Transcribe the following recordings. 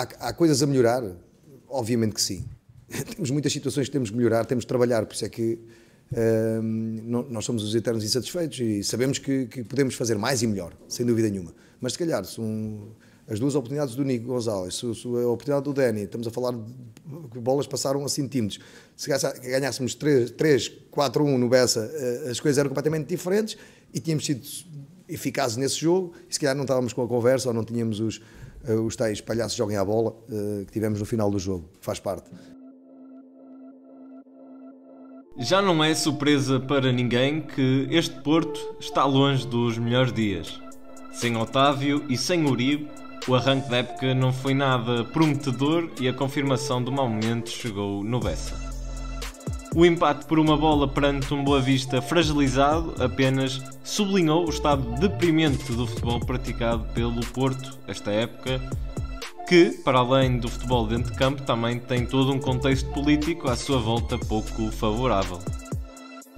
há, há coisas a melhorar? Obviamente que sim. temos muitas situações que temos que melhorar, temos que trabalhar, por isso é que não, nós somos os eternos insatisfeitos e sabemos que, que, podemos fazer mais e melhor, sem dúvida nenhuma. Mas se calhar, são as duas oportunidades do Nico Gonzalez, se, se a oportunidade do Dani, estamos a falar que bolas passaram a centímetros. Se ganhássemos 3, 3 4, 1 no Bessa, eh, as coisas eram completamente diferentes e tínhamos sido eficazes nesse jogo e se calhar não estávamos com a conversa ou não tínhamos os, os tais palhaços joguem à bola eh, que tivemos no final do jogo. Faz parte. Já não é surpresa para ninguém que este Porto está longe dos melhores dias. Sem Otávio e sem Uribe, o arranque da época não foi nada prometedor e a confirmação do mau momento chegou no Bessa. O empate por uma bola perante um Boa Vista fragilizado apenas sublinhou o estado deprimente do futebol praticado pelo Porto esta época que, para além do futebol dentro de campo, também tem todo um contexto político à sua volta pouco favorável.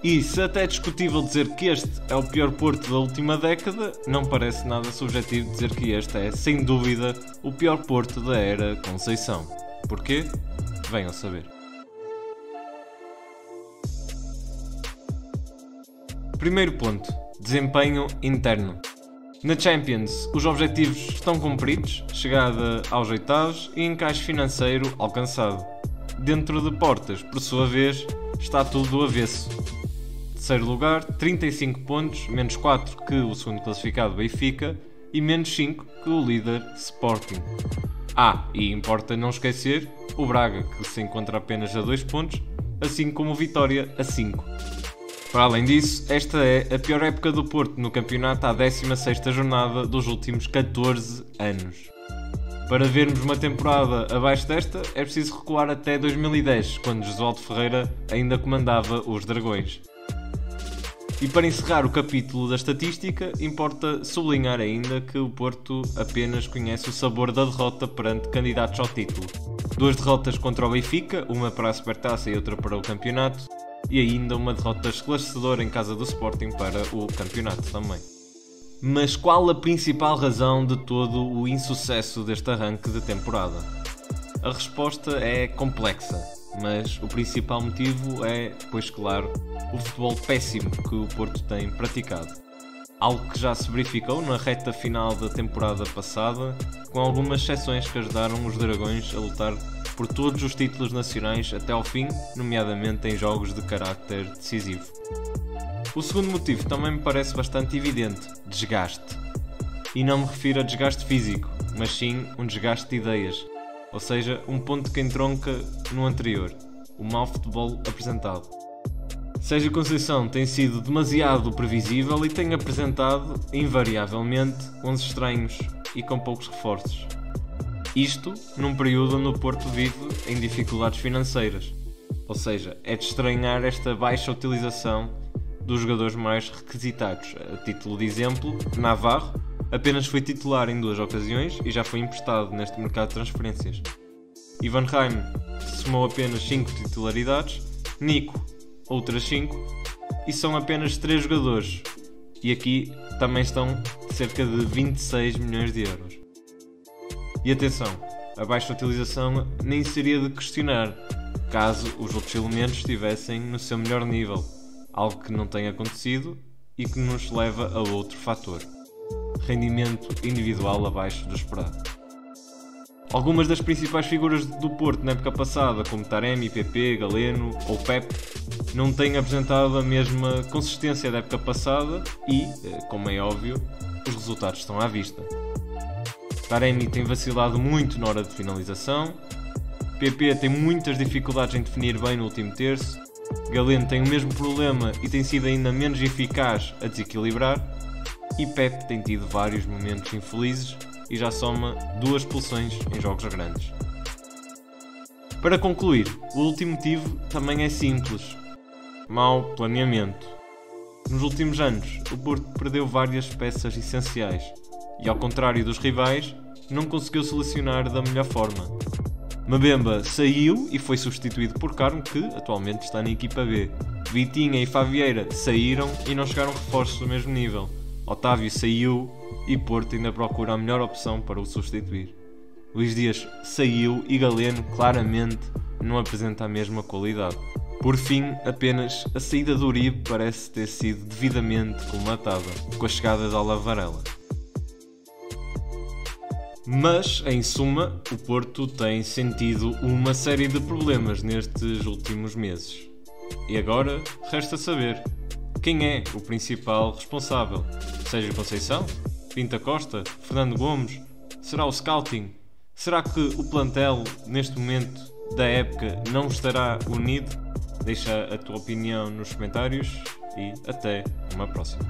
E se até é discutível dizer que este é o pior Porto da última década, não parece nada subjetivo dizer que este é, sem dúvida, o pior Porto da era Conceição. Porquê? Venham saber. Primeiro ponto: desempenho interno. Na Champions, os objetivos estão cumpridos, chegada aos oitavos e encaixe financeiro alcançado. Dentro de portas, por sua vez, está tudo do avesso. Terceiro lugar, 35 pontos, menos 4 que o segundo classificado Benfica e menos 5 que o líder Sporting. Ah, e importa não esquecer o Braga, que se encontra apenas a 2 pontos, assim como o Vitória a 5. Para além disso, esta é a pior época do Porto no campeonato à 16ª jornada dos últimos 14 anos. Para vermos uma temporada abaixo desta, é preciso recuar até 2010, quando Josualdo Ferreira ainda comandava os Dragões. E para encerrar o capítulo da estatística, importa sublinhar ainda que o Porto apenas conhece o sabor da derrota perante candidatos ao título. Duas derrotas contra o Benfica, uma para a Supertaça e outra para o campeonato, e ainda uma derrota esclarecedora em casa do Sporting para o campeonato também. Mas qual a principal razão de todo o insucesso deste arranque de temporada? A resposta é complexa, mas o principal motivo é, pois claro, o futebol péssimo que o Porto tem praticado. Algo que já se verificou na reta final da temporada passada, com algumas exceções que ajudaram os Dragões a lutar por todos os títulos nacionais até ao fim, nomeadamente em jogos de caráter decisivo. O segundo motivo também me parece bastante evidente: desgaste. E não me refiro a desgaste físico, mas sim um desgaste de ideias, ou seja, um ponto que entronca no anterior, o mau futebol apresentado. Sérgio Conceição tem sido demasiado previsível e tem apresentado, invariavelmente, 11 estranhos e com poucos reforços. Isto num período onde o Porto vive em dificuldades financeiras. Ou seja, é de estranhar esta baixa utilização dos jogadores mais requisitados. A título de exemplo, Navarro apenas foi titular em duas ocasiões e já foi emprestado neste mercado de transferências. Ivan Heim somou apenas 5 titularidades, Nico outras 5 e são apenas 3 jogadores. E aqui também estão cerca de 26 milhões de euros. E atenção, a baixa utilização nem seria de questionar, caso os outros elementos estivessem no seu melhor nível, algo que não tem acontecido e que nos leva a outro fator: rendimento individual abaixo do esperado. Algumas das principais figuras do Porto na época passada, como Taremi, PP, Galeno ou Pep, não têm apresentado a mesma consistência da época passada e, eh, como é óbvio, os resultados estão à vista. Taremi tem vacilado muito na hora de finalização. PP tem muitas dificuldades em definir bem no último terço. Galeno tem o mesmo problema e tem sido ainda menos eficaz a desequilibrar. E Pep tem tido vários momentos infelizes e já soma duas expulsões em jogos grandes. Para concluir, o último motivo também é simples: mau planeamento. Nos últimos anos, o Porto perdeu várias peças essenciais e, ao contrário dos rivais, não conseguiu selecionar da melhor forma. Mabemba saiu e foi substituído por Carmo, que atualmente está na equipa B. Vitinha e Favieira saíram e não chegaram reforços do mesmo nível. Otávio saiu e Porto ainda procura a melhor opção para o substituir. Luís Dias saiu e Galeno claramente não apresenta a mesma qualidade. Por fim, apenas a saída do Uribe parece ter sido devidamente colmatada com a chegada da Olavarela. Mas, em suma, o Porto tem sentido uma série de problemas nestes últimos meses. E agora resta saber quem é o principal responsável. Seja Conceição? Pinta Costa? Fernando Gomes? Será o scouting? Será que o plantel, neste momento da época, não estará unido? Deixa a tua opinião nos comentários e até uma próxima.